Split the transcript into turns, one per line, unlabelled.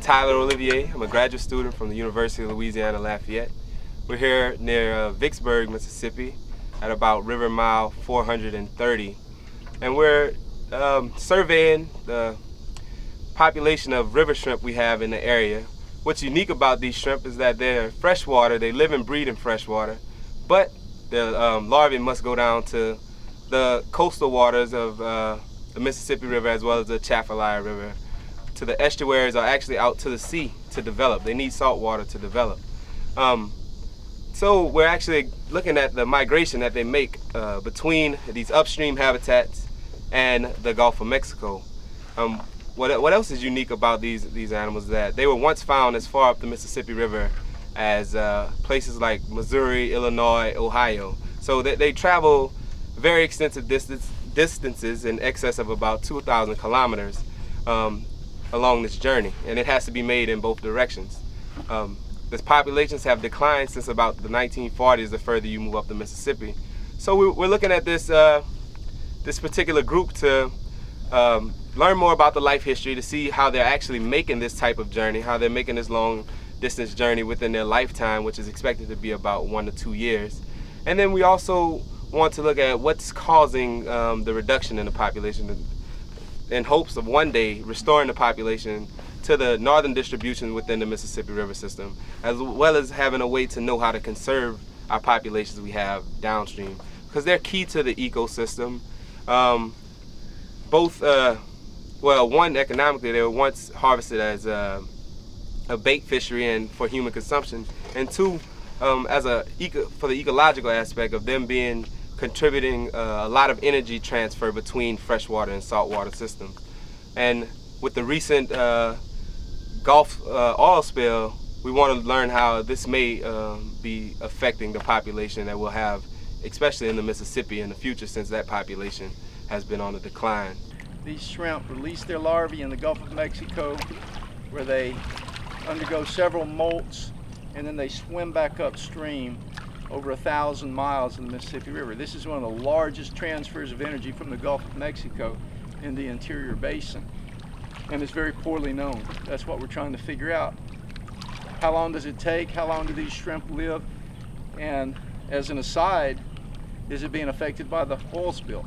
Tyler Olivier. I'm a graduate student from the University of Louisiana Lafayette. We're here near uh, Vicksburg, Mississippi at about river mile 430. And we're um, surveying the population of river shrimp we have in the area. What's unique about these shrimp is that they're freshwater, they live and breed in freshwater, but the um, larvae must go down to the coastal waters of uh, the Mississippi River as well as the Atchafalaya River to the estuaries or actually out to the sea to develop. They need salt water to develop. Um, so we're actually looking at the migration that they make uh, between these upstream habitats and the Gulf of Mexico. Um, what, what else is unique about these, these animals that they were once found as far up the Mississippi River as uh, places like Missouri, Illinois, Ohio. So they, they travel very extensive distance, distances in excess of about 2,000 kilometers um, along this journey, and it has to be made in both directions. Um, the populations have declined since about the 1940s the further you move up the Mississippi. So we're, we're looking at this, uh, this particular group to um, learn more about the life history, to see how they're actually making this type of journey, how they're making this long distance journey within their lifetime, which is expected to be about one to two years. And then we also want to look at what's causing um, the reduction in the population in hopes of one day restoring the population to the northern distribution within the Mississippi River system, as well as having a way to know how to conserve our populations we have downstream, because they're key to the ecosystem. Um, both, uh, well, one economically, they were once harvested as a, a bait fishery and for human consumption, and two, um, as a eco, for the ecological aspect of them being contributing uh, a lot of energy transfer between freshwater and saltwater systems. And with the recent uh, Gulf uh, oil spill, we want to learn how this may um, be affecting the population that we'll have, especially in the Mississippi in the future since that population has been on the decline.
These shrimp release their larvae in the Gulf of Mexico where they undergo several molts and then they swim back upstream over a thousand miles in the Mississippi River. This is one of the largest transfers of energy from the Gulf of Mexico in the interior basin. And it's very poorly known. That's what we're trying to figure out. How long does it take? How long do these shrimp live? And as an aside, is it being affected by the oil spill?